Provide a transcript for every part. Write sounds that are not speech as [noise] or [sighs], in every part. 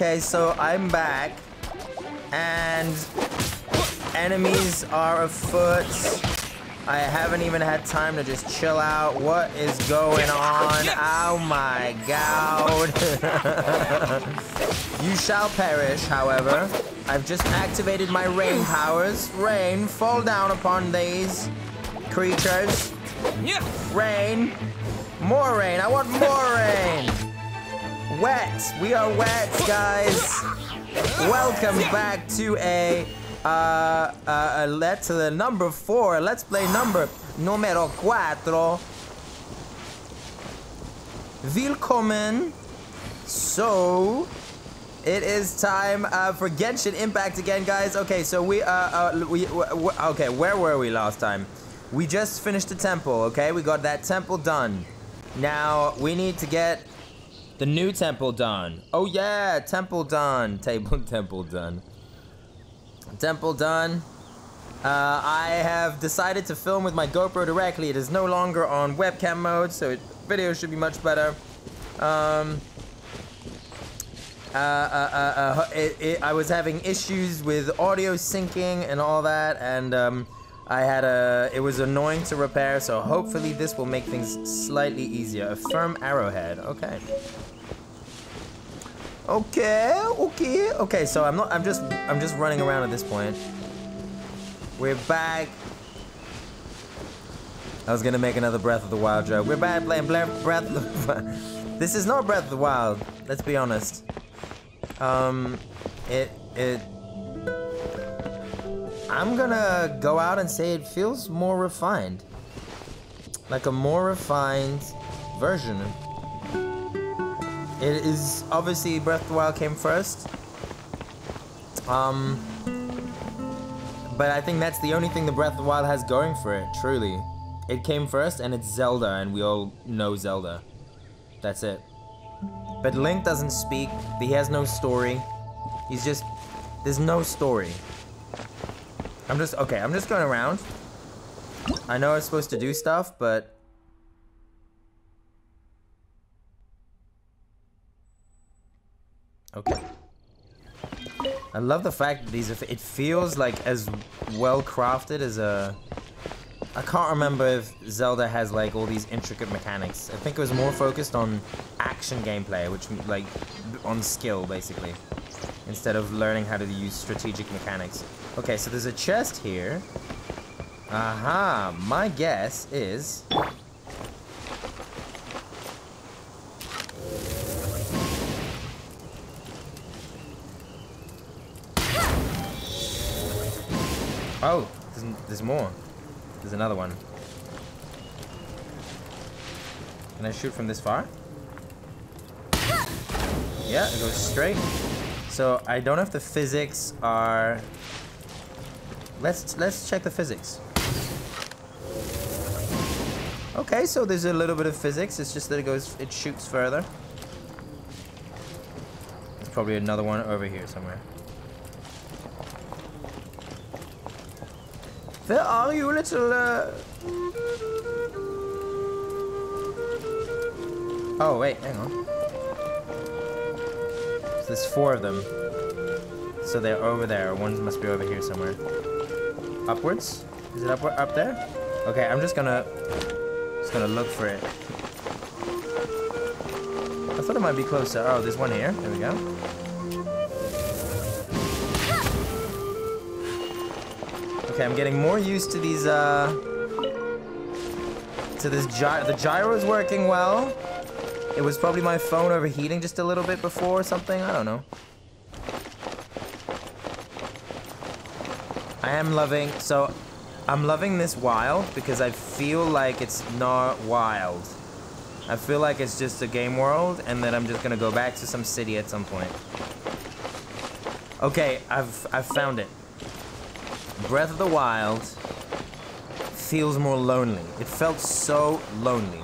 Okay. So I'm back. And enemies are afoot. I haven't even had time to just chill out. What is going on? Oh my god. [laughs] you shall perish, however. I've just activated my rain powers. Rain, fall down upon these creatures. Rain. More rain. I want more rain. Wet. We are wet, guys. Welcome back to a uh, uh, uh let's the number four. Let's play number numero cuatro. Willkommen. So, it is time uh, for Genshin Impact again, guys. Okay, so we, uh, uh we, okay, where were we last time? We just finished the temple, okay? We got that temple done. Now, we need to get the new temple done. Oh yeah, temple done. [laughs] Table temple done. Temple done. Uh, I have decided to film with my GoPro directly. It is no longer on webcam mode, so it, video should be much better. Um, uh, uh, uh, uh it, it, I was having issues with audio syncing and all that, and um, I had a, it was annoying to repair, so hopefully this will make things slightly easier. A firm arrowhead, okay. Okay, okay, okay, so I'm not, I'm just, I'm just running around at this point. We're back. I was gonna make another Breath of the Wild joke. We're back playing Breath of the [laughs] This is not Breath of the Wild, let's be honest. Um, it, it, I'm gonna go out and say it feels more refined. Like a more refined version. It is obviously Breath of the Wild came first. Um, but I think that's the only thing the Breath of the Wild has going for it, truly. It came first and it's Zelda and we all know Zelda. That's it. But Link doesn't speak, he has no story. He's just, there's no story. I'm just, okay, I'm just going around. I know I'm supposed to do stuff, but... Okay. I love the fact that these, it feels like as well crafted as a... I can't remember if Zelda has like all these intricate mechanics. I think it was more focused on action gameplay, which like on skill basically, instead of learning how to use strategic mechanics. Okay, so there's a chest here. Aha, my guess is... Oh, there's, there's more. There's another one. Can I shoot from this far? Yeah, it goes straight. So I don't know if the physics are Let's let's check the physics. Okay, so there's a little bit of physics. It's just that it goes, it shoots further. There's probably another one over here somewhere. Where are you, little? Uh... Oh wait, hang on. So there's four of them. So they're over there. One must be over here somewhere. Upwards? Is it up up there? Okay, I'm just gonna just gonna look for it. I thought it might be closer. Oh, there's one here. There we go. Okay, I'm getting more used to these uh to this gy the gyro is working well. It was probably my phone overheating just a little bit before or something. I don't know. I am loving, so I'm loving this wild because I feel like it's not wild. I feel like it's just a game world and then I'm just gonna go back to some city at some point. Okay, I've, I've found it. Breath of the Wild feels more lonely. It felt so lonely.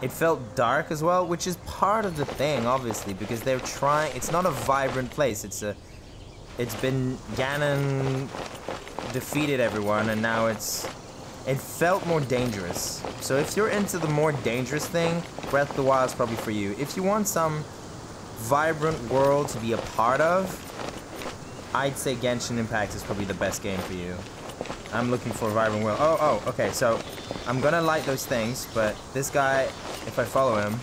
It felt dark as well, which is part of the thing, obviously, because they're trying, it's not a vibrant place. It's a, it's been Ganon defeated everyone, and now it's... It felt more dangerous. So if you're into the more dangerous thing, Breath of the Wild is probably for you. If you want some vibrant world to be a part of, I'd say Genshin Impact is probably the best game for you. I'm looking for a vibrant world. Oh, oh, okay, so I'm gonna light those things, but this guy, if I follow him,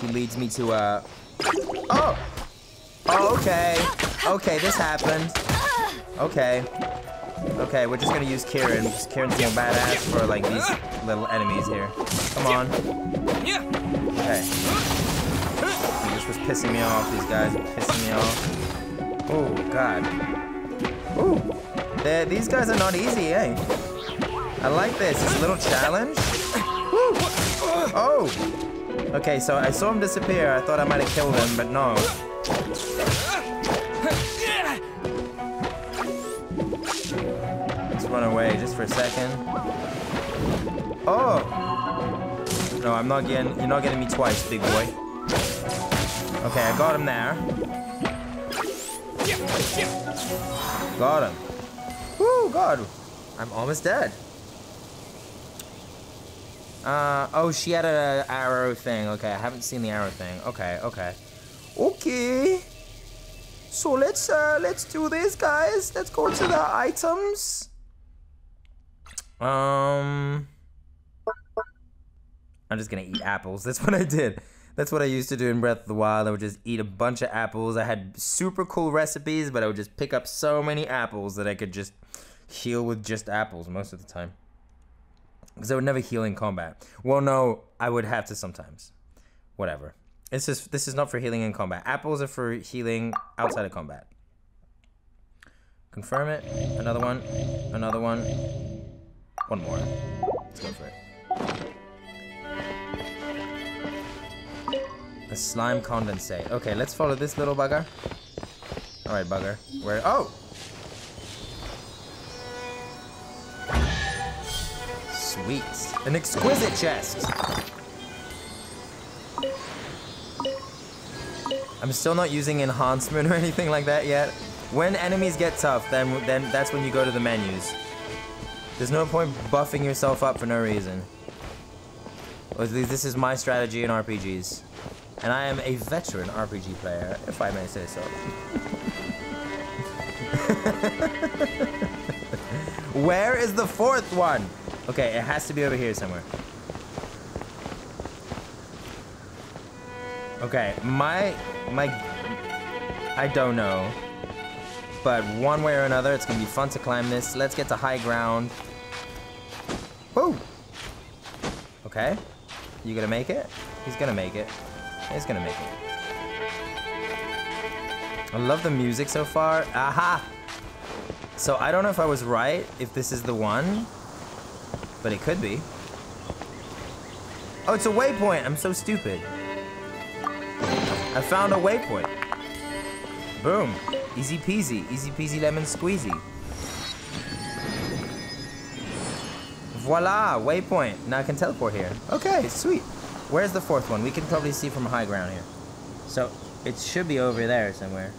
he leads me to a... Oh! Oh, okay. Okay, this happened. Okay. Okay, we're just gonna use Kieran. Because Kieran's being badass for, like, these little enemies here. Come on. Yeah Okay. This was pissing me off. These guys are pissing me off. Oh, God. Ooh. They're, these guys are not easy, eh? I like this. It's a little challenge. Oh! Okay, so I saw him disappear. I thought I might have killed him, but no. Let's run away just for a second. Oh! No, I'm not getting, you're not getting me twice, big boy. Okay, I got him there. Got him. Woo, God. I'm almost dead. Uh, oh, she had an arrow thing. Okay, I haven't seen the arrow thing. Okay, okay. Okay. So let's, uh, let's do this, guys. Let's go to the items. Um... I'm just gonna eat apples. That's what I did. That's what I used to do in Breath of the Wild. I would just eat a bunch of apples. I had super cool recipes, but I would just pick up so many apples that I could just heal with just apples most of the time. Because I would never heal in combat. Well, no, I would have to sometimes. Whatever. It's is this is not for healing in combat. Apples are for healing outside of combat. Confirm it. Another one. Another one. One more. Let's go for it. A slime condensate. Okay, let's follow this little bugger. Alright, bugger. Where? Oh! Sweet. An exquisite chest. I'm still not using enhancement or [laughs] anything like that yet. When enemies get tough, then then that's when you go to the menus. There's no point buffing yourself up for no reason. Or at least this is my strategy in RPGs. And I am a veteran RPG player, if I may say so. [laughs] Where is the fourth one? Okay, it has to be over here somewhere. Okay, my, my, I don't know. But one way or another, it's gonna be fun to climb this. Let's get to high ground. Woo! Okay. You gonna make it? He's gonna make it. He's gonna make it. I love the music so far. Aha! So I don't know if I was right, if this is the one. But it could be. Oh, it's a waypoint. I'm so stupid. I found a waypoint. Boom. Easy peasy. Easy peasy lemon squeezy. Voila, waypoint. Now I can teleport here. Okay, sweet. Where's the fourth one? We can probably see from high ground here. So, it should be over there somewhere.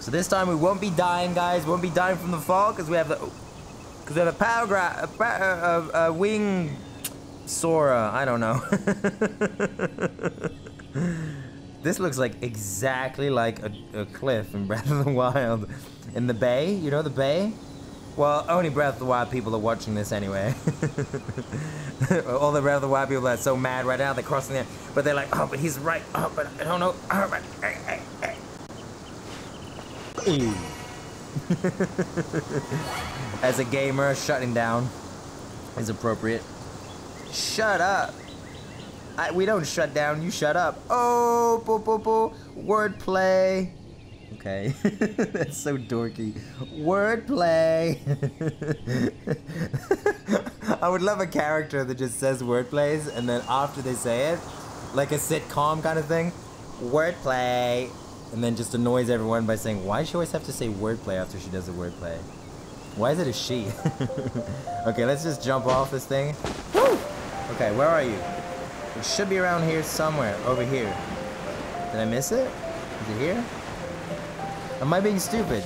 So this time we won't be dying, guys. Won't be dying from the fall because we have the... Because we have a paragraph, a, a, a, wing Sora. I don't know. [laughs] this looks like exactly like a, a, cliff in Breath of the Wild. In the bay, you know the bay? Well, only Breath of the Wild people are watching this anyway. [laughs] All the Breath of the Wild people are so mad right now, they're crossing there. But they're like, oh, but he's right. Oh, but I don't know. Oh, but, hey, hey, hey. [laughs] As a gamer, shutting down is appropriate. Shut up. I, we don't shut down, you shut up. Oh, boo, boo, boo. Wordplay. Okay. [laughs] That's so dorky. Wordplay. [laughs] I would love a character that just says wordplays and then after they say it, like a sitcom kind of thing, wordplay and then just annoys everyone by saying, why does she always have to say wordplay after she does the wordplay? Why is it a she? [laughs] okay, let's just jump off this thing. Okay, where are you? It should be around here somewhere, over here. Did I miss it? Is it here? Am I being stupid?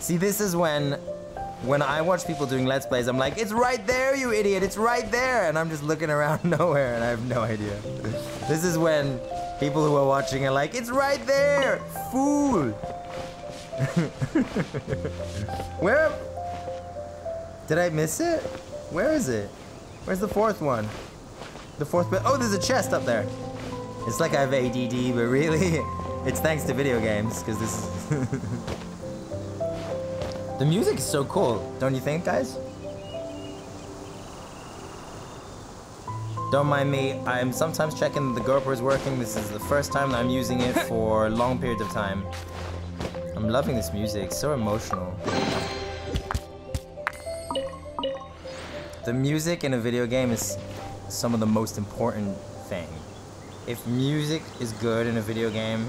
See, this is when when I watch people doing Let's Plays, I'm like, it's right there, you idiot, it's right there. And I'm just looking around [laughs] nowhere and I have no idea. this is when people who are watching are like, it's right there, fool. [laughs] Where? Did I miss it? Where is it? Where's the fourth one? The fourth bit. Oh, there's a chest up there. It's like I have ADD, but really, [laughs] it's thanks to video games, because this is... [laughs] the music is so cool, don't you think, guys? Don't mind me, I'm sometimes checking that the GoPro is working. This is the first time that I'm using it [laughs] for long periods of time. I'm loving this music, so emotional. The music in a video game is some of the most important thing. If music is good in a video game,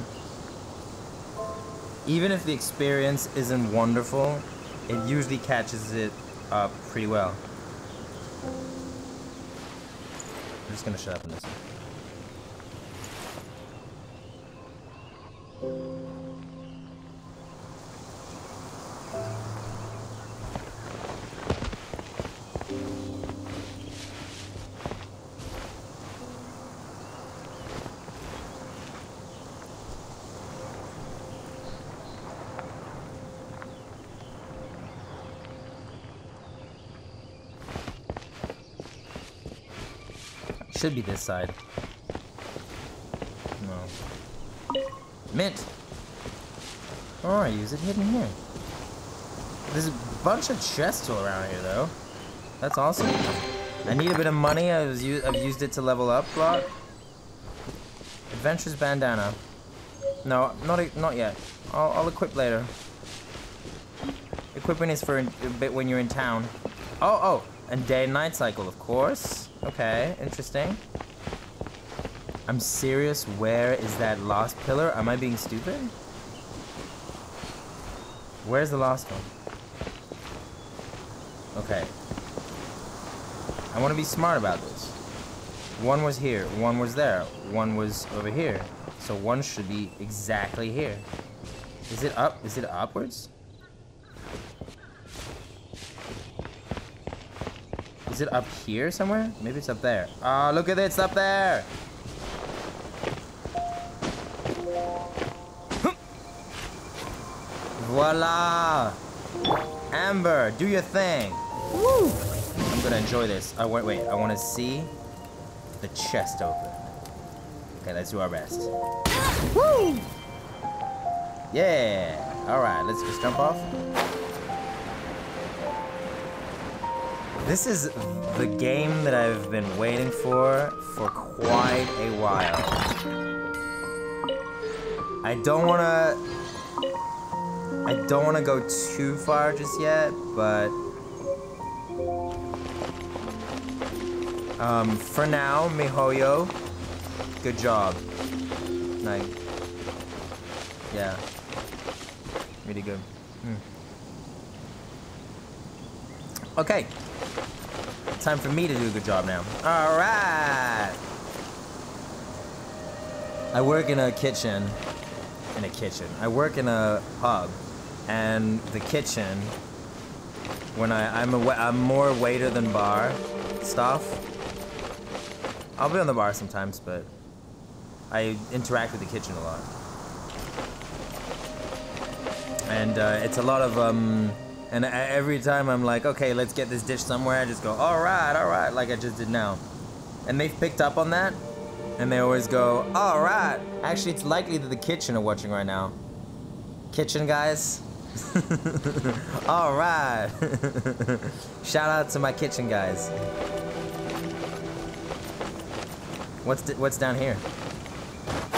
even if the experience isn't wonderful, it usually catches it up pretty well. I'm just gonna shut up and listen. Should be this side. No. Mint! Oh, I use it hidden here. There's a bunch of chests all around here, though. That's awesome. I need a bit of money. I've used it to level up a lot. Adventures bandana. No, not not yet. I'll, I'll equip later. Equipping is for a bit when you're in town. Oh, oh, and day and night cycle, of course. Okay, interesting. I'm serious. Where is that last pillar? Am I being stupid? Where's the last one? Okay. I want to be smart about this. One was here, one was there, one was over here. So one should be exactly here. Is it up? Is it upwards? Is it up here somewhere? Maybe it's up there. Oh, look at it, it's up there! Voila! Amber, do your thing. Woo! I'm gonna enjoy this. I wait, wait. I want to see the chest open. Okay, let's do our best. Woo! Yeah. All right, let's just jump off. This is the game that I've been waiting for for quite a while. I don't want to... I don't want to go too far just yet, but... Um, for now, MiHoYo, good job. Like, yeah, really good. Mm. Okay, Time for me to do a good job now. All right. I work in a kitchen. In a kitchen. I work in a pub, and the kitchen. When I I'm a I'm more waiter than bar stuff. I'll be on the bar sometimes, but I interact with the kitchen a lot. And uh, it's a lot of um, and every time I'm like, okay, let's get this dish somewhere, I just go, all right, all right, like I just did now. And they've picked up on that, and they always go, all right. Actually, it's likely that the kitchen are watching right now. Kitchen guys. [laughs] all right. [laughs] Shout out to my kitchen guys. What's what's down here?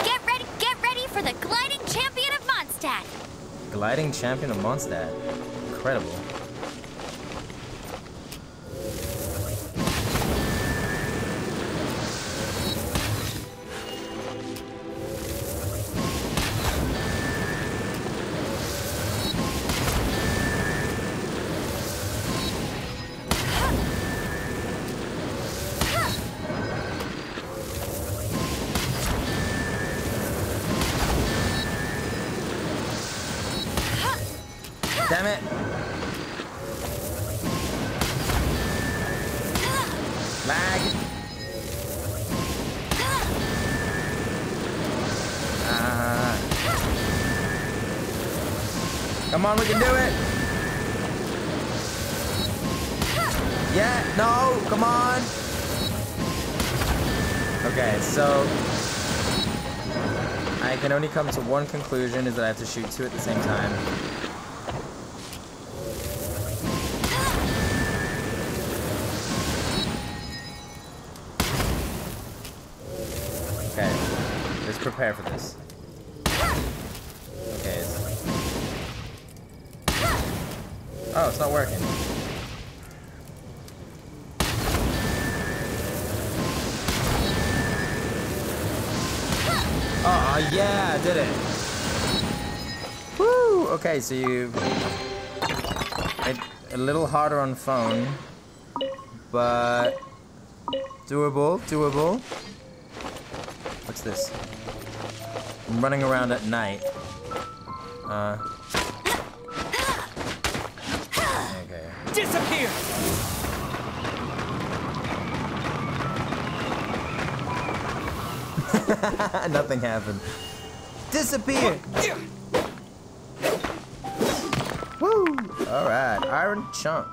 Get ready, get ready for the gliding champion of Mondstadt. Gliding champion of Mondstadt incredible. On, we can do it. Yeah, no, come on. Okay, so I can only come to one conclusion is that I have to shoot two at the same time. So you... It, a little harder on phone, but doable, doable. What's this? I'm running around at night. Uh. Okay. Disappear! [laughs] Nothing happened. Disappear! Alright, iron chunk.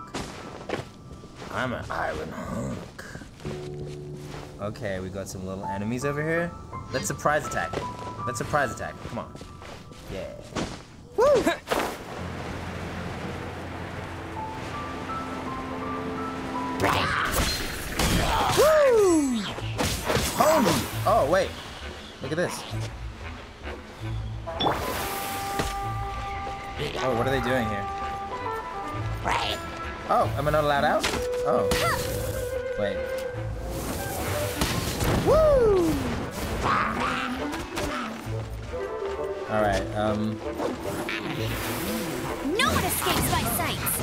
I'm an iron hunk. Okay, we got some little enemies over here. Let's surprise attack it. Let's surprise attack it. Come on. Yeah. Woo! Oh, wait. Look at this. Oh, what are they doing here? Oh, am I not allowed out? Oh. Wait. Woo! Alright, um... No one escapes my sights.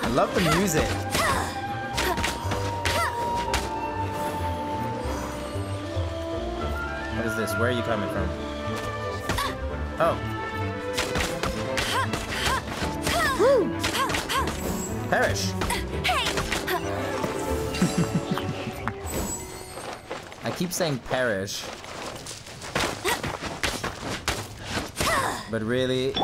I love the music. Where are you coming from? Oh. Perish. I keep saying perish. But really... [laughs]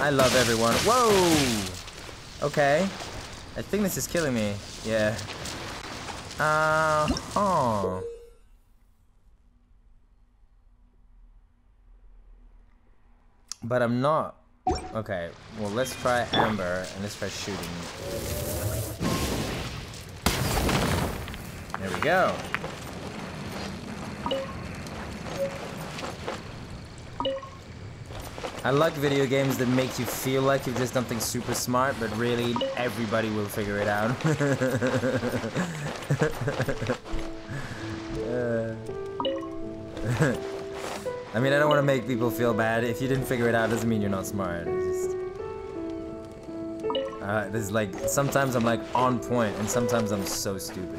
I love everyone. Whoa! Okay. I think this is killing me. Yeah. Uh huh. But I'm not. Okay, well let's try Amber and let's try shooting. There we go. I like video games that make you feel like you've just something super smart, but really everybody will figure it out. [laughs] Uh, [laughs] I mean, I don't want to make people feel bad. If you didn't figure it out, doesn't mean you're not smart. Just... Uh, like, sometimes I'm like on point, and sometimes I'm so stupid.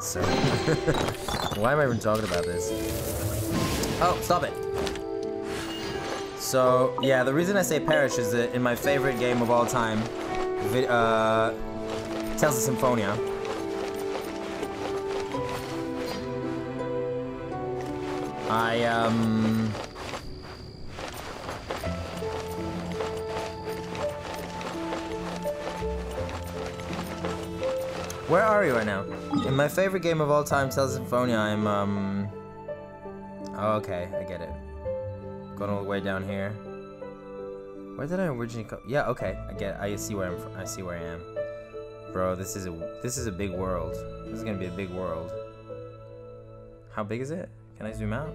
So, [laughs] why am I even talking about this? Oh, stop it. So, yeah, the reason I say Perish is that in my favorite game of all time, uh, Tales of Symphonia, I, um... Where are you right now? In my favorite game of all time, Tales of Symphonia, I'm, um... Oh, okay, I get it. Going all the way down here. Where did I originally go? Yeah, okay, I get. It. I see where I'm. From. I see where I am. Bro, this is a this is a big world. This is gonna be a big world. How big is it? Can I zoom out?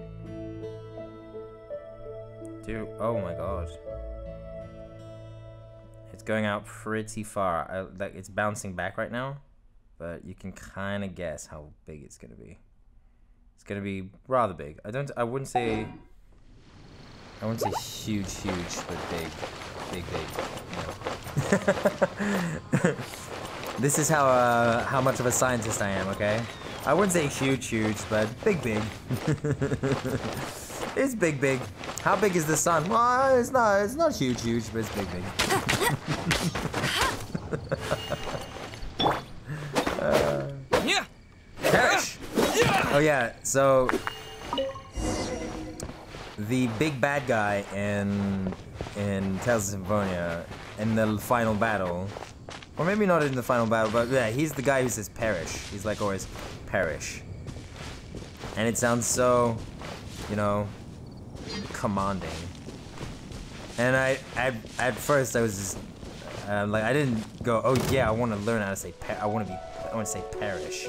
Dude, oh my god. It's going out pretty far. I, like it's bouncing back right now, but you can kind of guess how big it's gonna be. It's gonna be rather big. I don't. I wouldn't say. I wouldn't say huge, huge, but big, big, big. [laughs] This is how uh, how much of a scientist I am. Okay. I wouldn't say huge, huge, but big, big. [laughs] it's big, big. How big is the sun? Well, it's not. It's not huge, huge, but it's big, big. Yeah. [laughs] Perish! Oh yeah, so the big bad guy in in Tales of Symphonia in the final battle, or maybe not in the final battle, but yeah, he's the guy who says perish. He's like always perish, and it sounds so, you know, commanding. And I, I at first I was just uh, like I didn't go, oh yeah, I want to learn how to say I want to be I want to say perish.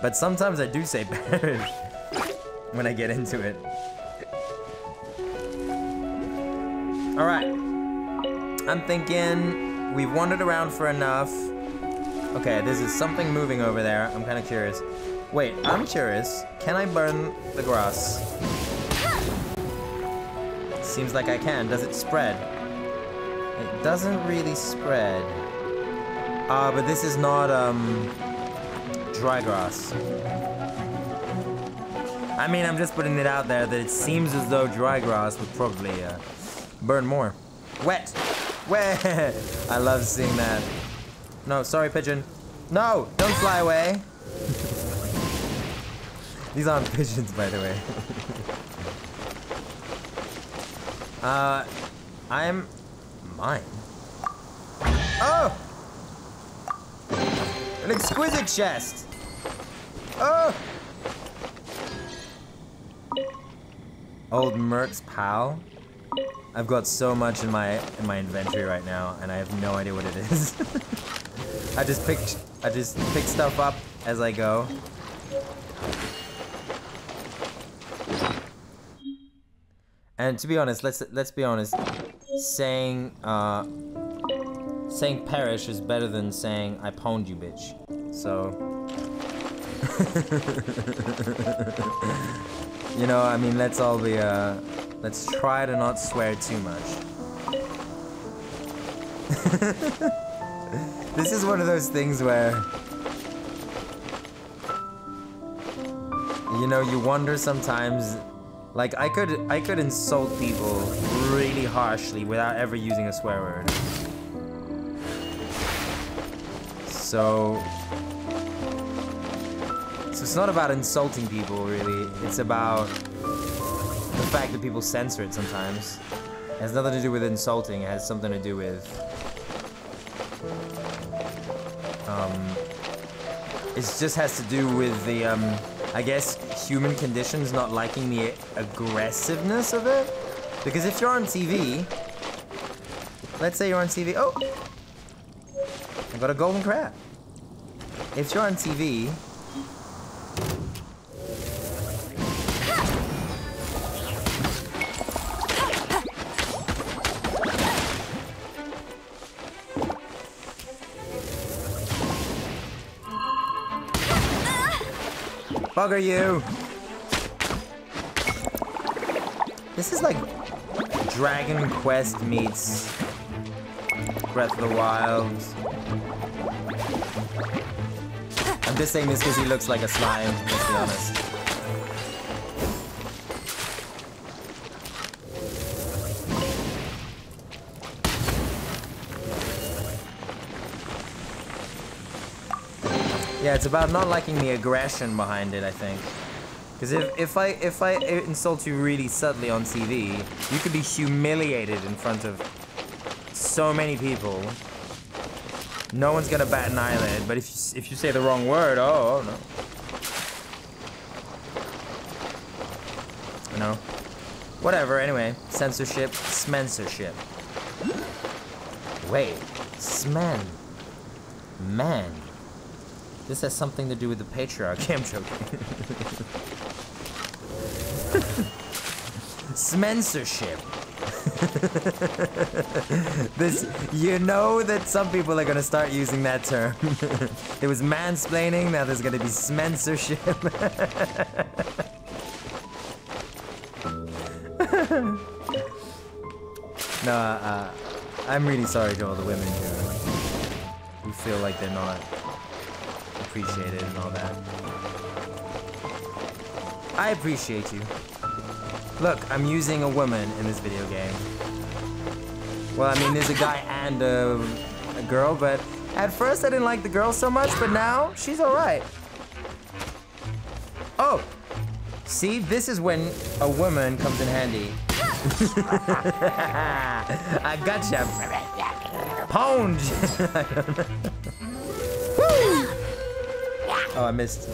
But sometimes I do say [laughs] perish when I get into it. All right. I'm thinking we've wandered around for enough. Okay, this is something moving over there. I'm kind of curious. Wait, I'm curious. Can I burn the grass? Seems like I can. Does it spread? It doesn't really spread. Ah, but this is not, um, dry grass. I mean, I'm just putting it out there that it seems as though dry grass would probably, uh, burn more. Wet! Wet! [laughs] I love seeing that. No, sorry, pigeon. No! Don't fly away! [laughs] These aren't pigeons, by the way. [laughs] uh, I'm... Mine? Oh! An exquisite chest! Oh! Old Merc's pal? I've got so much in my in my inventory right now, and I have no idea what it is. [laughs] I just pick I just pick stuff up as I go. And to be honest, let's let's be honest. Saying uh, saying perish is better than saying I pwned you, bitch. So. [laughs] you know, I mean, let's all be uh, let's try to not swear too much. [laughs] this is one of those things where you know you wonder sometimes like I could I could insult people really harshly without ever using a swear word. So so it's not about insulting people really. It's about the fact that people censor it sometimes. It has nothing to do with insulting, it has something to do with it just has to do with the um I guess human conditions not liking the aggressiveness of it. Because if you're on TV, let's say you're on TV. Oh, I got a golden crab. If you're on TV, Bugger you! This is like Dragon Quest meets Breath of the Wild. I'm just saying this because he looks like a slime, let's be honest. Yeah, it's about not liking the aggression behind it, I think. Because if, if I if I insult you really subtly on TV, you could be humiliated in front of so many people. No one's gonna bat an eyelid, but if you, if you say the wrong word, oh, oh no. Know? Whatever, anyway. Censorship, smensorship. Wait, smen. Man. This has something to do with the patriarchy. [laughs] I'm joking. [laughs] Smensorship. [laughs] this, you know that some people are gonna start using that term. it was mansplaining, now there's gonna be smensorship. no, uh, I'm really sorry to all the women who, who feel like they're not appreciated and all that. I appreciate you. Look, I'm using a woman in this video game. Well, I mean, there's a guy and a, a girl, but At first, I didn't like the girl so much, but now she's all right. Oh, see, this is when a woman comes in handy. [laughs] I gotcha. Ponge. [laughs] oh, I missed.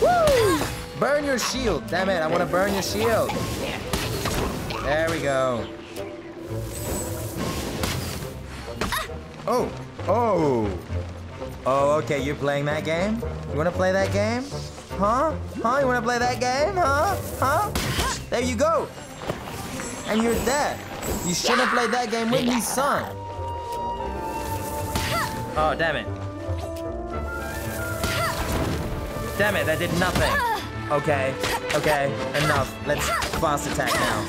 Woo! Burn your shield. Damn it, I want to burn your shield. There we go. Oh, oh. Oh, okay, you're playing that game? You wanna play that game? Huh? Huh? You wanna play that game? Huh? Huh? There you go. And you're dead. You shouldn't have played that game with me, son. Oh, damn it. Damn it, that did nothing. Okay, okay, enough. Let's fast attack now.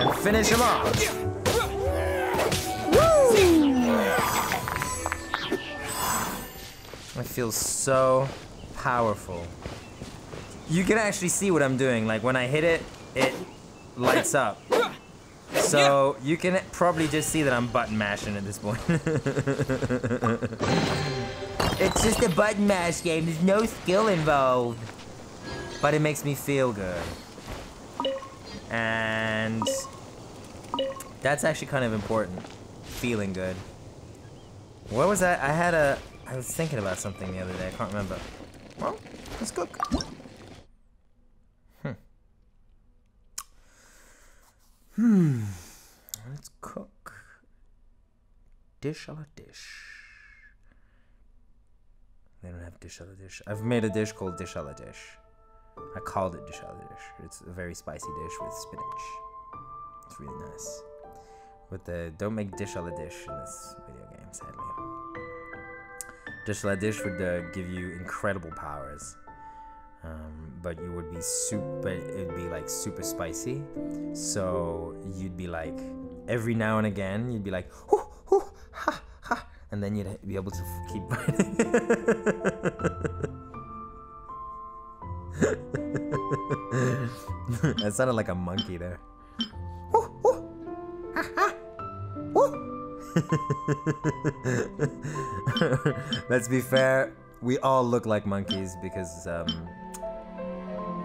And finish him off. Woo! I feel so powerful. You can actually see what I'm doing. Like when I hit it, it lights up. So you can probably just see that I'm button mashing at this point. [laughs] it's just a button mash game. There's no skill involved. But it makes me feel good. And that's actually kind of important. Feeling good. What was that? I had a I was thinking about something the other day. I can't remember. Well, let's cook. Hmm. Hmm. Let's cook. Dish a la dish. They don't have dish a la dish. I've made a dish called dish a la dish. I called it dish a la dish. It's a very spicy dish with spinach. It's really nice. With the don't make dish a la dish in this video game, sadly. Dish La Dish would uh, give you incredible powers. Um, but you would be super, it'd be like super spicy. So you'd be like, every now and again, you'd be like, and then you'd be able to keep fighting. [laughs] that sounded like a monkey there. [laughs] Let's be fair, we all look like monkeys because um,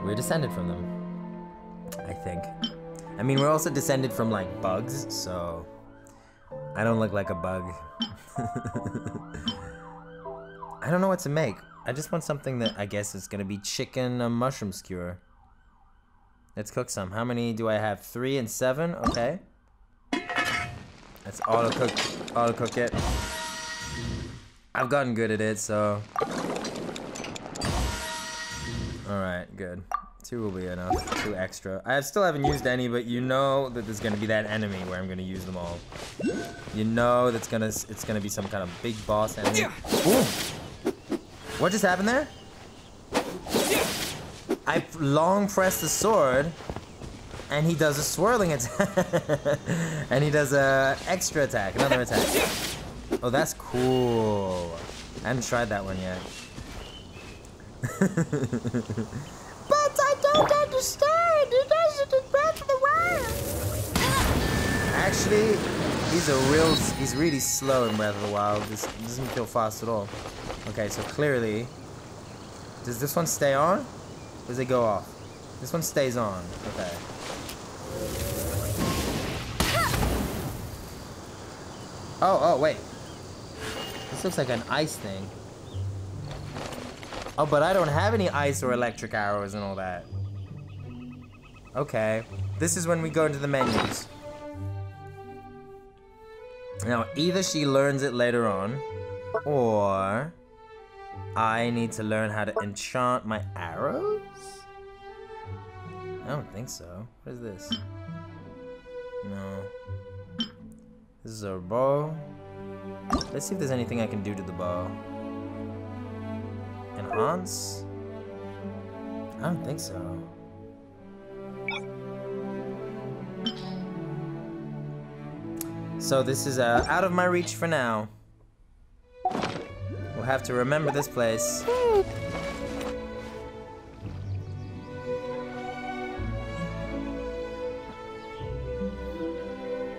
we're descended from them. I think. I mean, we're also descended from like bugs, so I don't look like a bug. [laughs] I don't know what to make. I just want something that I guess is gonna be chicken a mushroom skewer. Let's cook some. How many do I have? Three and seven? Okay. Let's auto cook, auto cook it. I've gotten good at it, so. All right, good. Two will be enough. Two extra. I still haven't used any, but you know that there's gonna be that enemy where I'm gonna use them all. You know that's gonna it's gonna be some kind of big boss enemy. Ooh. What just happened there? I long press the sword and he does a swirling attack. [laughs] and he does a extra attack, another attack. Oh, that's cool. I haven't tried that one yet. [laughs] don't understand. He does it in Breath of the. Actually, he's a real, he's really slow in Breath of the Wild. This doesn't feel fast at all. Okay, so clearly, does this one stay on? Does it go off? This one stays on. Okay. Oh, oh, wait. This looks like an ice thing. Oh, but I don't have any ice or electric arrows and all that. Okay. This is when we go into the menus. Now, either she learns it later on, or I need to learn how to enchant my arrows? I don't think so. What is this? No. This is our bow. Let's see if there's anything I can do to the bow. Enhance? I don't think so. So this is uh, out of my reach for now. We'll have to remember this place.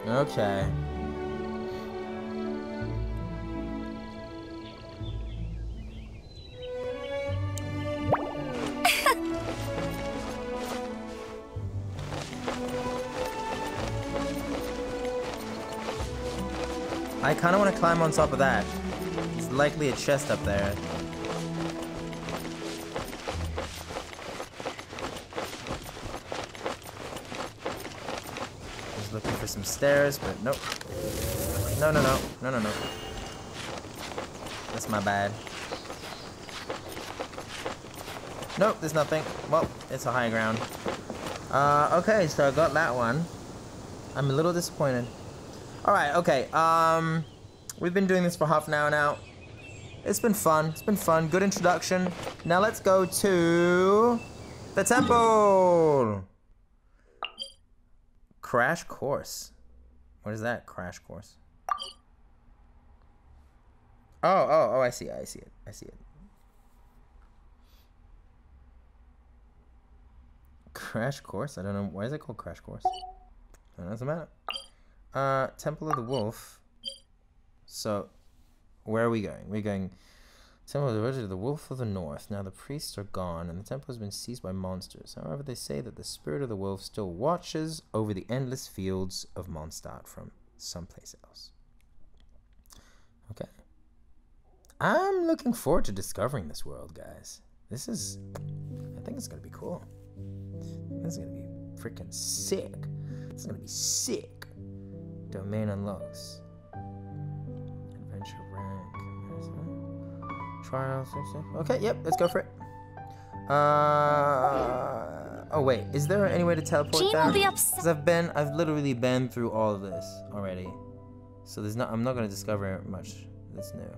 Okay. I kind of want to climb on top of that. It's likely a chest up there. Just looking for some stairs, but nope. No, no, no. No, no, no. That's my bad. Nope, there's nothing. Well, it's a high ground. Uh, okay, so I got that one. I'm a little disappointed. Alright, okay. Um, we've been doing this for half an hour now. It's been fun. It's been fun. Good introduction. Now let's go to the temple. Crash course. What is that? Crash course. Oh, oh, oh, I see it. I see it. I see it. Crash course? I don't know. Why is it called crash course? That doesn't matter. Uh, Temple of the Wolf. So, where are we going? We're going Temple of the the Wolf of the North. Now the priests are gone, and the temple has been seized by monsters. However, they say that the spirit of the wolf still watches over the endless fields of Mondstadt from someplace else. Okay. I'm looking forward to discovering this world, guys. This is... I think it's gonna be cool. This is gonna be freaking sick. This is gonna be sick. Domain unlocks. Adventure rank. Trials. Okay, yep, let's go for it. Uh. Oh wait, is there any way to teleport Jean there? will be upset. I've been, I've literally been through all of this already. So there's not, I'm not gonna discover much that's new.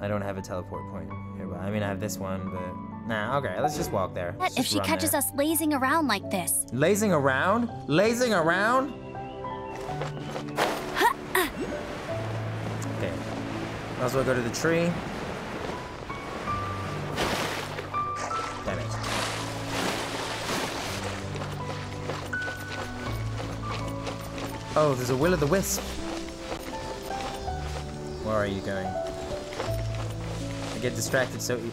I don't have a teleport point here, but I mean I have this one, but nah. Okay, let's just walk there. Let's If she catches there. us lazing around like this. lazing around, lazing around. Okay, might as well go to the tree. Damn it. Oh, there's a will o' the wisp. Where are you going? I get distracted so. E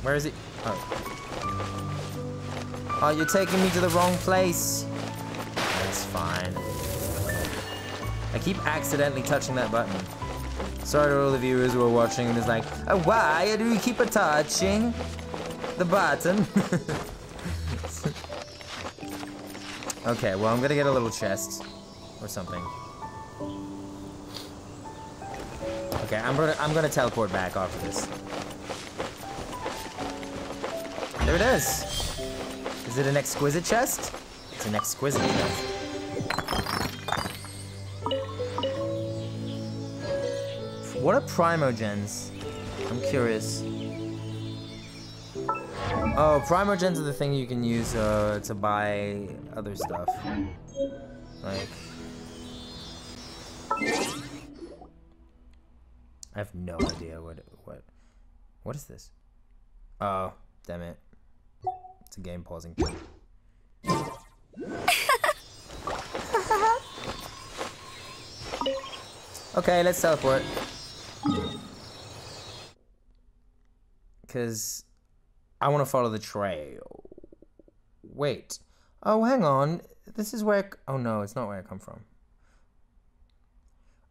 Where is it? Oh. Oh, you're taking me to the wrong place. Keep accidentally touching that button. Sorry to all the viewers who are watching and is like, oh, why do you keep touching the button? [laughs] okay, well, I'm gonna get a little chest or something. Okay, I'm gonna I'm gonna teleport back after this. There it is. Is it an exquisite chest? It's an exquisite chest. What are primogems? I'm curious. Oh, primogems are the thing you can use uh, to buy other stuff. Like. I have no idea what what what is this? Oh, damn it. It's a game pausing [laughs] okay, let's teleport. Cause I want to follow the trail. Wait. Oh, hang on. This is where. Oh no, it's not where I come from.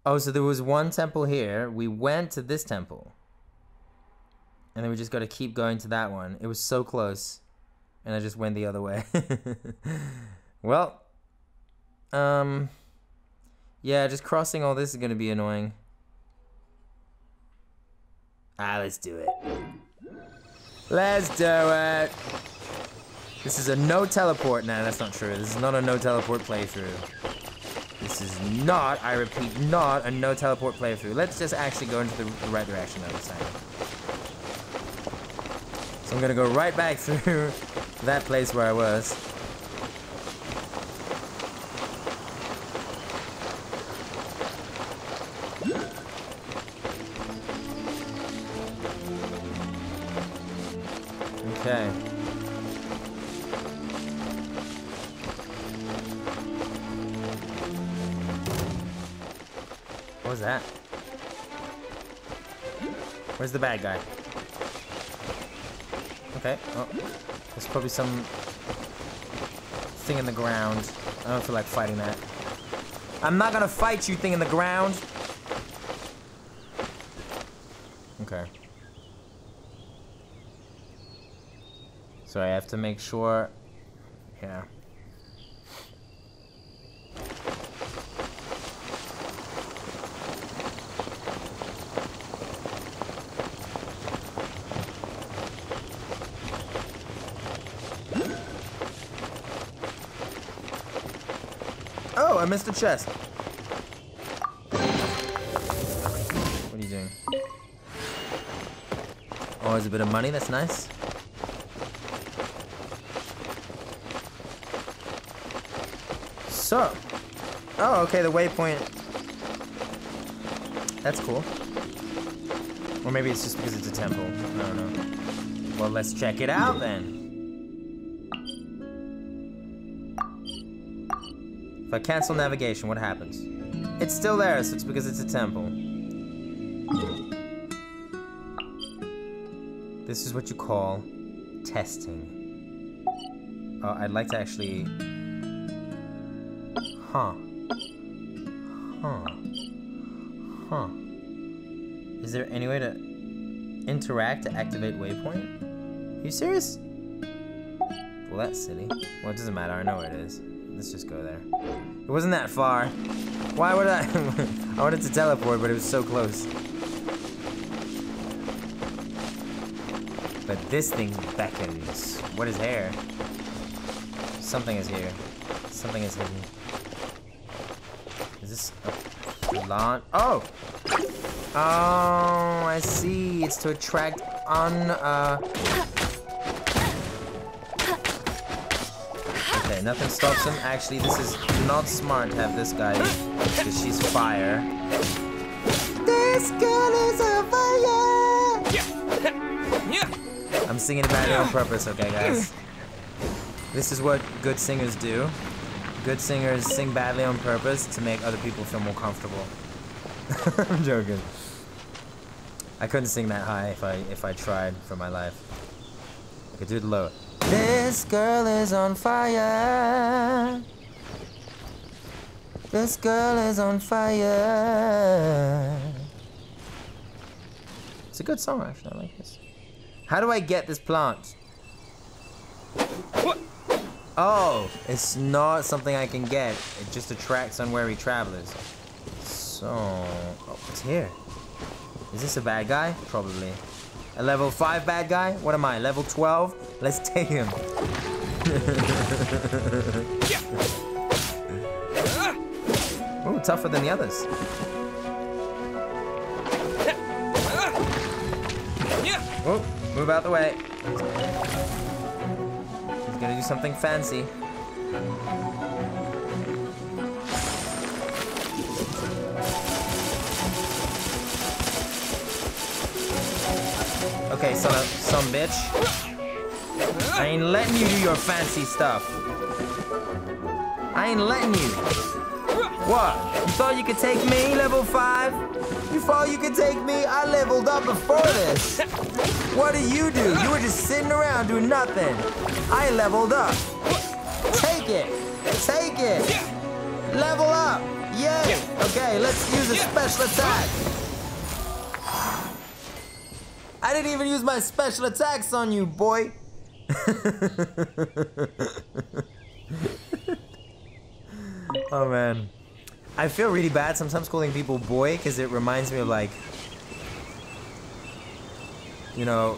Oh, so there was one temple here. We went to this temple. And then we just got to keep going to that one. It was so close. And I just went the other way. [laughs] well, um, yeah, just crossing all this is going to be annoying. Ah, let's do it. Let's do it. This is a no teleport. Nah, that's not true. This is not a no teleport playthrough. This is not, I repeat, not a no teleport playthrough. Let's just actually go into the, right direction this time. So I'm gonna go right back [laughs] through that place where I was. Okay. What was that? Where's the bad guy? Okay, well, there's probably some thing in the ground. I don't feel like fighting that. I'm not gonna fight you, thing in the ground. Okay. So I have to make sure. Yeah. Oh, I missed a chest. What are you doing? Oh, there's a bit of money. That's nice. So. Oh, okay, the waypoint. That's cool. Or maybe it's just because it's a temple. I don't know. Well, let's check it out then. If I cancel navigation, what happens? It's still there, so it's because it's a temple. This is what you call testing. Oh, I'd like to actually... Huh. Huh. Huh. Is there any way to interact to activate waypoint? Are you serious? Well, that's silly. Well, it doesn't matter. I know where it is. Let's just go there. It wasn't that far. Why would I? [laughs] I wanted to teleport, but it was so close. But this thing beckons. What is here? Something is here. Something is hidden. Is this a? Oh! Oh, I see. It's to attract on, uh... Okay, nothing stops him. Actually, this is not smart to have this guy, because she's fire. This girl is on fire! Yeah. Yeah. I'm singing about it on purpose, okay, guys? This is what good singers do. Good singers sing badly on purpose to make other people feel more comfortable. [laughs] I'm joking. I couldn't sing that high if I if I tried for my life. I could do it low. This girl is on fire. This girl is on fire. It's a good song, actually. I like this. How do I get this plant? Oh, it's not something I can get. It just attracts unwary travelers. So, oh, what's here? Is this a bad guy? Probably. A level 5 bad guy? What am I, level 12? Let's take him. [laughs] Ooh, tougher than the others. Whoa, move out the way. Something fancy. Okay, son of some bitch. I ain't letting you do your fancy stuff. I ain't letting you. What? You thought you could take me, level 5? You thought you could take me? I leveled up before this. What did you do? You were just sitting around doing nothing. I leveled up. Take it. Take it. Level up. Yay. Okay, let's use a special attack. I didn't even use my special attacks on you, boy. [laughs] oh man. I feel really bad sometimes calling people boy because it reminds me of like, you know,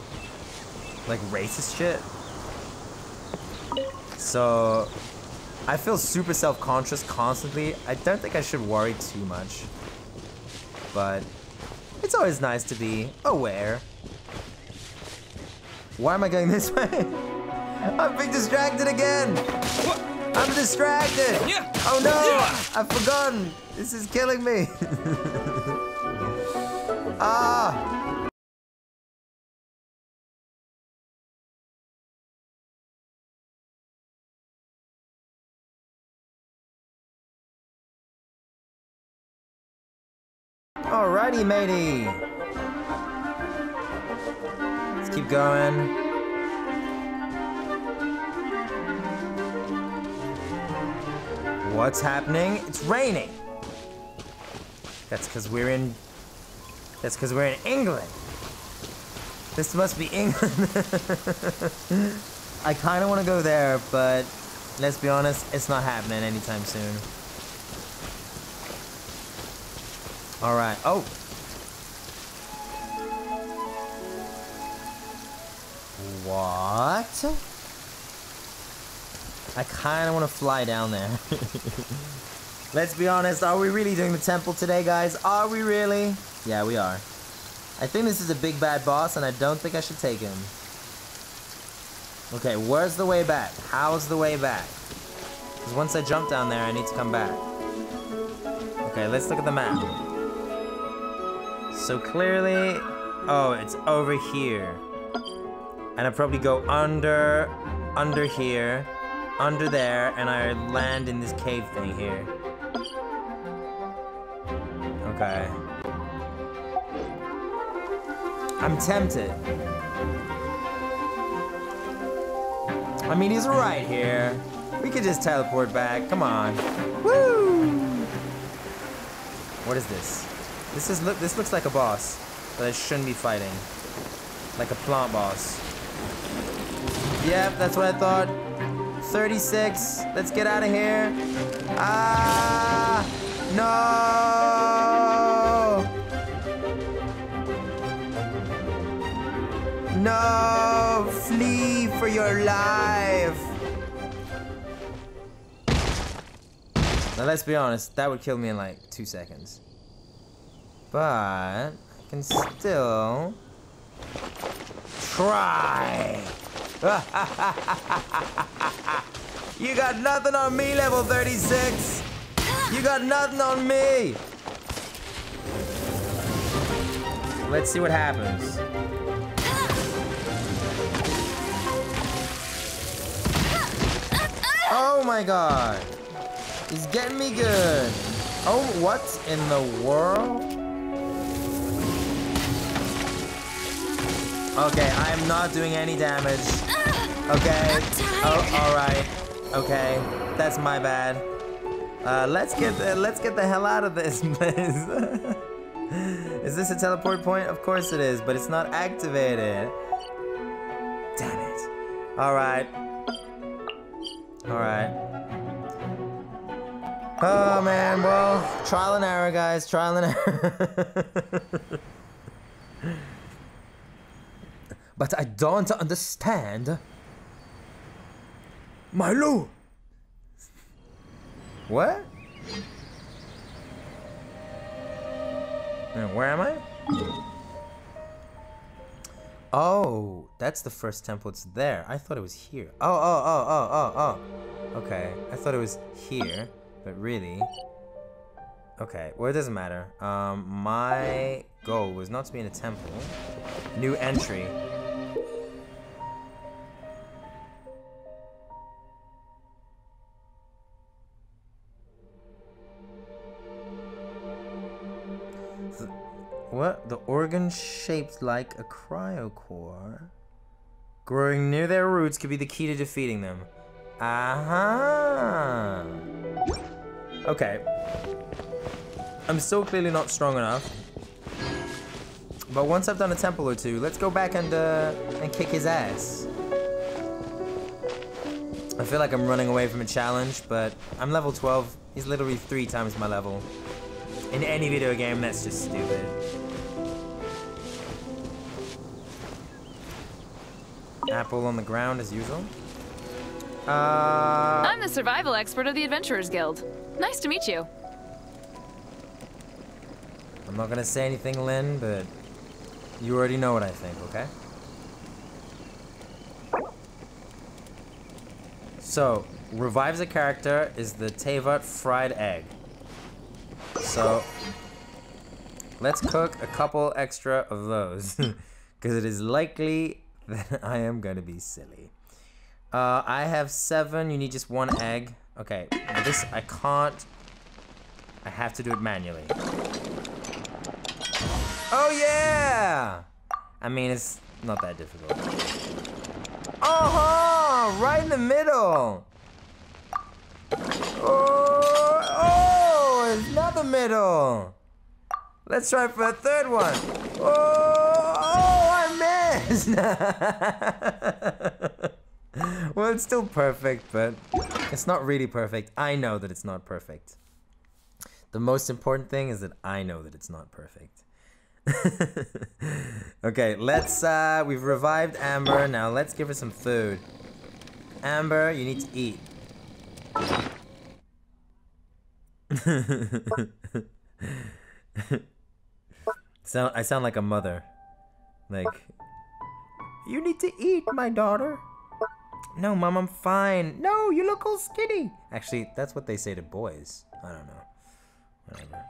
like racist shit. So I feel super self-conscious constantly. I don't think I should worry too much. But it's always nice to be aware. Why am I going this [laughs] way? I'm being distracted again. I'm distracted. Oh no, I've forgotten. This is killing me. [laughs] ah. Alrighty, matey. Let's keep going. What's happening? It's raining. That's because we're in. That's because we're in England. This must be England. [laughs] I kind of want to go there, but let's be honest, it's not happening anytime soon. All right. Oh. What? I kind of want to fly down there. [laughs] Let's be honest, are we really doing the temple today, guys? Are we really? Yeah, we are. I think this is a big bad boss, and I don't think I should take him. Okay, where's the way back? How's the way back? Because once I jump down there, I need to come back. Okay, let's look at the map. So clearly... Oh, it's over here. And I probably go under, under here, under there, and I land in this cave thing here. Okay. I'm tempted. I mean, he's right here. We could just teleport back. Come on. Woo! What is this? This is look. This looks like a boss, but I shouldn't be fighting. Like a plant boss. Yep, that's what I thought. 36. Let's get out of here. Ah! No! No! Flee for your life! Now let's be honest, that would kill me in like two seconds. But I can still try. [laughs] you got nothing on me, level 36. You got nothing on me. Let's see what happens. Oh my god. He's getting me good. Oh, what in the world? Okay, I'm not doing any damage. Okay. Oh, all right. Okay, that's my bad. Uh, let's get the, let's get the hell out of this [laughs] place. is this a teleport point? Of course it is, but it's not activated. Damn it. All right. All right. Oh man, well, trial and error, guys. Trial and error. [laughs] but I don't understand. Milo! What? Uh, Where am I? Oh, that's the first temple. It's there. I thought it was here. Oh, oh, oh, oh, oh, oh. Okay, I thought it was here, but really. Okay, well, it doesn't matter. Um, my goal was not to be in a temple. New entry. What? The organ shaped like a cryocore. Growing near their roots could be the key to defeating them. Aha! Okay. I'm still clearly not strong enough. But once I've done a temple or two, let's go back and uh, and kick his ass. I feel like I'm running away from a challenge, but I'm level 12. He's literally three times my level. In any video game, that's just stupid. Apple on the ground as usual. Uh, I'm the survival expert of the Adventurers Guild. Nice to meet you. I'm not gonna say anything, Lynn, but you already know what I think, okay? So, revives a character is the Teyvat fried egg. So, let's cook a couple extra of those, [laughs] because it is likely [laughs] that I am gonna be silly. Uh, I have seven. You need just one egg. Okay, this I can't. I have to do it manually. Oh yeah! I mean, it's not that difficult. Oh, huh, right in the middle. Oh, oh, not the middle. Let's try for a third one. Oh, oh, [laughs] I well, it's still perfect, but it's not really perfect. I know that it's not perfect. The most important thing is that I know that it's not perfect. [laughs] okay, let's uh we've revived Amber. Now let's give her some food. Amber, you need to eat. [laughs] sound I sound like a mother. Like You need to eat, my daughter. No, mom, I'm fine. No, you look all skinny. Actually, that's what they say to boys. I don't know. Whatever.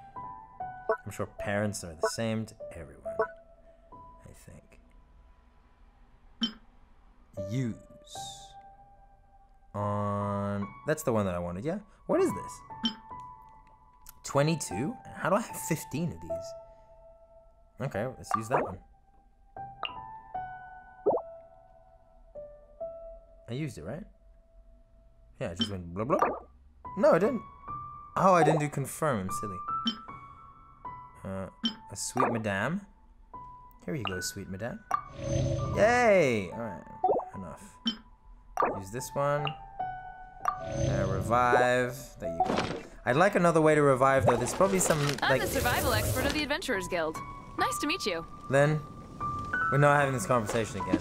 I'm sure parents are the same to everyone. I think. Use. On. That's the one that I wanted, yeah? What is this? 22? How do I have 15 of these? Okay, let's use that one. I used it, right? Yeah, it just went blah blah. No, I didn't. Oh, I didn't do confirm. I'm silly. Uh, a sweet madame. Here you go, sweet madame. Yay! Alright, enough. Use this one. Uh, revive. There you go. I'd like another way to revive, though. There's probably some, I'm like... the survival expert of the Adventurers Guild. Nice to meet you. Then, we're not having this conversation again.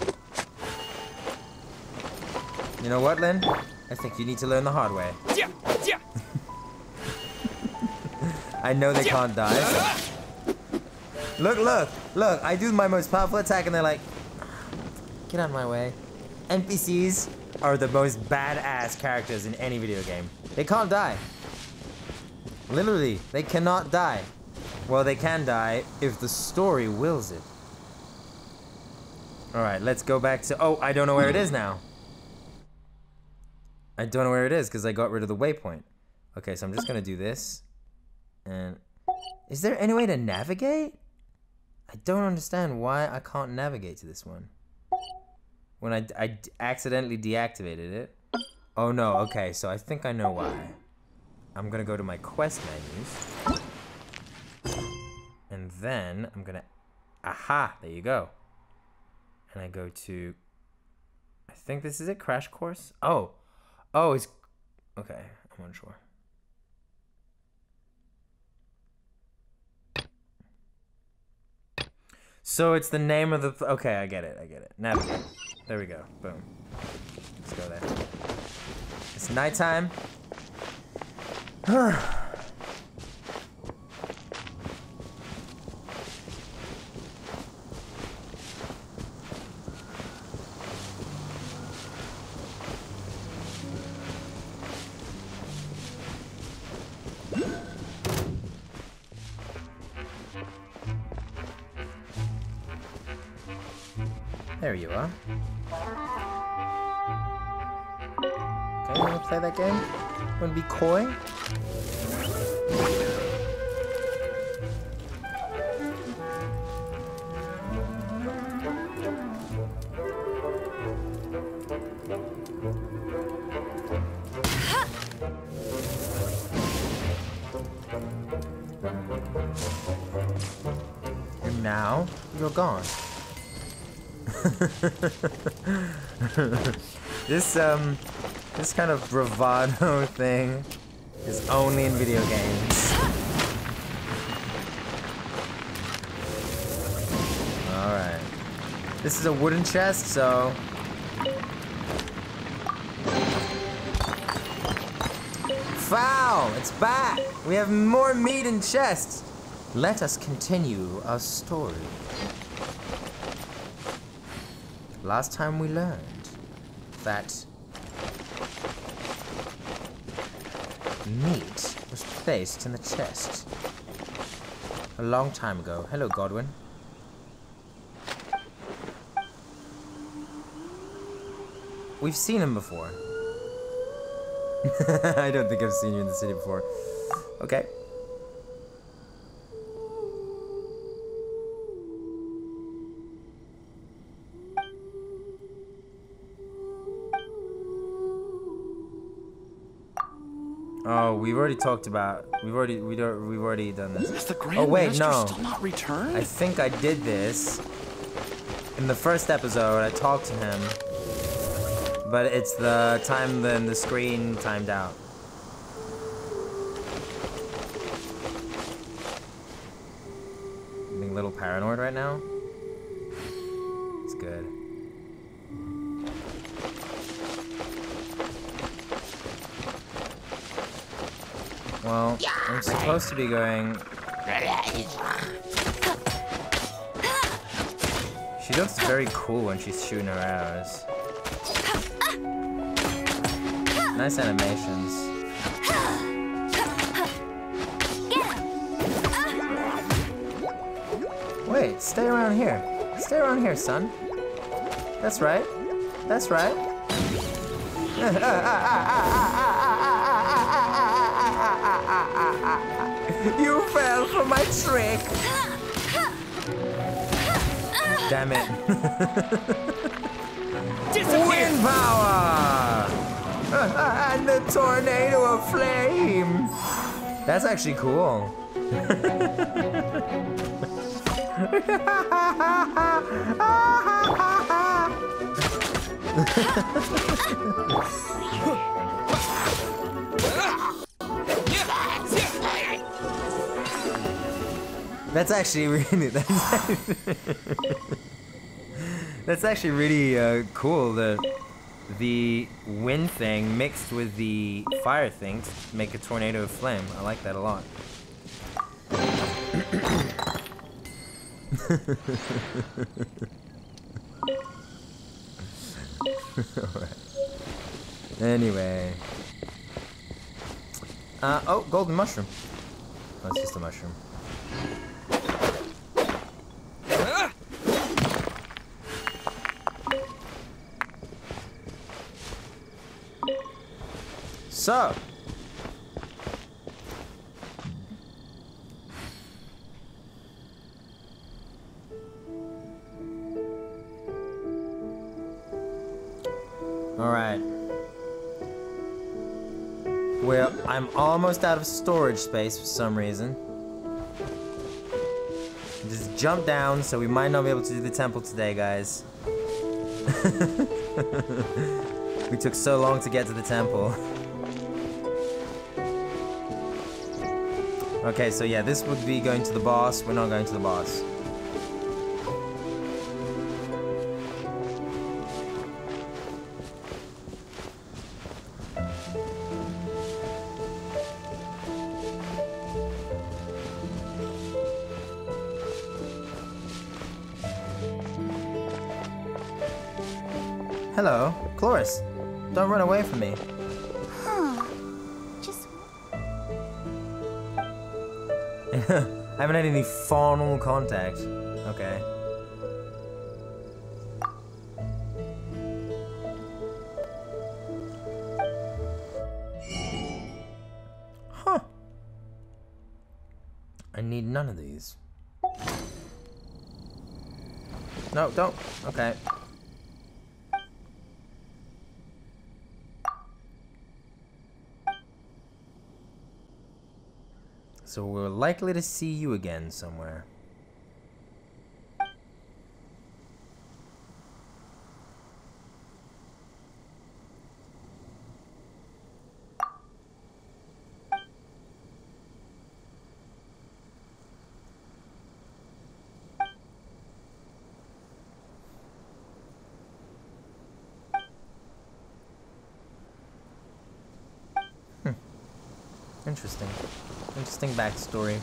You know what, Lynn? I think you need to learn the hard way. [laughs] I know they can't die. Look, look, look. I do my most powerful attack and they're like, get out of my way. NPCs are the most badass characters in any video game. They can't die. Literally, they cannot die. Well, they can die if the story wills it. Alright, let's go back to... Oh, I don't know where it is now. I don't know where it is because I got rid of the waypoint. Okay, so I'm just to do this. And... Is there any way to navigate? I don't understand why I can't navigate to this one. When I, I accidentally deactivated it. Oh no, okay, so I think I know why. I'm gonna go to my quest menus. And then I'm gonna, aha, there you go. And I go to, I think this is it, Crash Course? Oh, oh, it's, okay, I'm unsure. So it's the name of the, okay, I get it, I get it. Navigate. There we go, boom. Let's go there. It's nighttime. [sighs] There you are. Okay, you wanna play that game? Wanna be coy? And now, you're gone. [laughs] this um this kind of bravado [laughs] thing is only in video games. Alright. This is a wooden chest, so Foul! It's back! We have more meat in chests! Let us continue our story. Last time we learned that meat was placed in the chest. A long time ago. Hello, Godwin. We've seen him before. [laughs] I don't think I've seen you in the city before. Okay. We've already talked about. We've already we don't we've already done this. Has the Oh wait, no. still not returned? I think I did this. in the first episode, I talked to him, but it's the time then the screen timed out. I'm being a little paranoid right now. Well, I'm supposed to be going. She looks very cool when she's shooting her arrows. Nice animations. Wait, stay around here. Stay around here, son. That's right. That's right. [laughs] [laughs] you fell for my trick. Damn it. [laughs] Wind power! [laughs] and the tornado of flame! That's actually cool. That's actually [laughs] really that's, [laughs] that's actually really uh, cool. The the wind thing mixed with the fire thing to make a tornado of flame. I like that a lot. [laughs] Anyway. Uh, oh, golden mushroom. It's just a mushroom. So. All right. Well, I'm almost out of storage space for some reason. Just jump down, so we might not be able to do the temple today, guys. [laughs] we took so long to get to the temple. [laughs] Okay, so yeah, this would be going to the boss. We're not going to the boss. Any formal contact. Okay. Huh. I need none of these. No, don't. Okay. So we're likely to see you again somewhere. Interesting. Interesting backstory.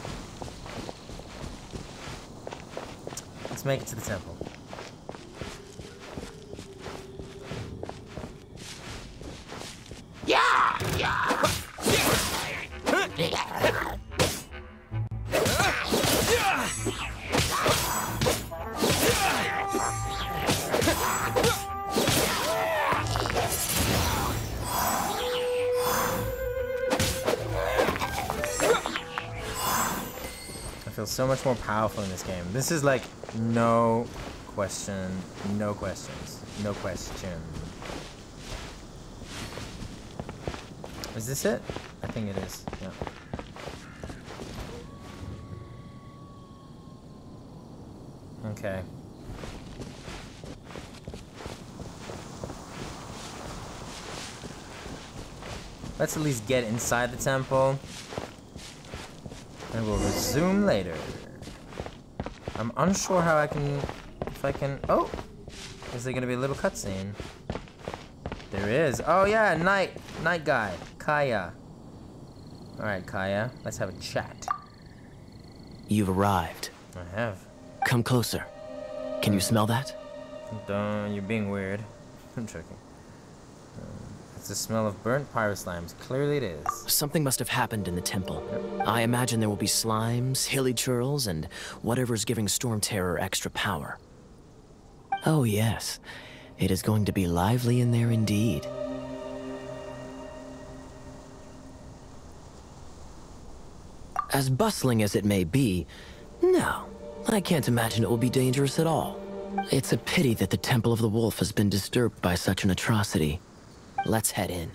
Let's make it to the temple. much more powerful in this game. This is like, no question, no questions, no question. Is this it? I think it is, yeah. Okay. Let's at least get inside the temple. And we'll resume later. I'm unsure how I can... If I can... Oh! Is there gonna be a little cutscene? There is. Oh yeah, night. Night guy. Kaeya. Alright, Kaeya. Let's have a chat. You've arrived. I have. Come closer. Can you smell that? Don't, you're being weird. [laughs] I'm joking. It's the smell of burnt pyro slimes. Clearly it is. Something must have happened in the temple. I imagine there will be slimes, hilichurls, and whatever's giving Storm Terror extra power. Oh yes, it is going to be lively in there indeed. As bustling as it may be, no, I can't imagine it will be dangerous at all. It's a pity that the Temple of the Wolf has been disturbed by such an atrocity. Let's head in.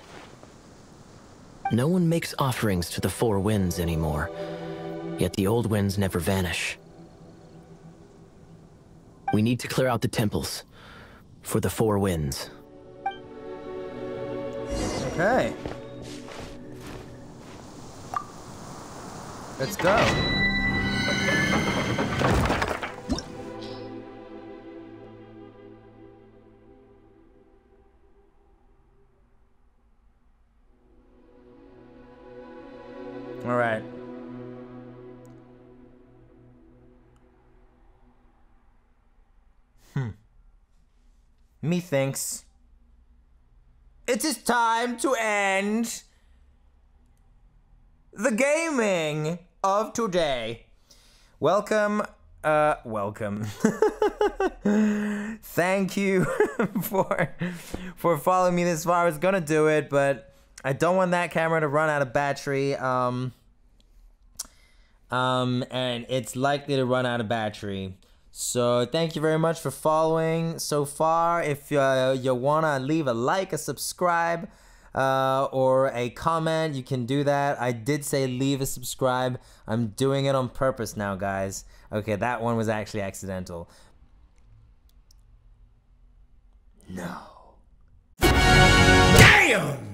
No one makes offerings to the Four Winds anymore, yet the old winds never vanish. We need to clear out the temples for the Four Winds. Okay. Let's go. Methinks it is time to end the gaming of today. Welcome, uh, welcome. [laughs] Thank you [laughs] for for following me this far. I was gonna do it, but I don't want that camera to run out of battery. Um, um, and it's likely to run out of battery. So thank you very much for following so far. If uh, you wanna leave a like, a subscribe, uh, or a comment, you can do that. I did say leave a subscribe. I'm doing it on purpose now, guys. Okay, that one was actually accidental. No. Damn!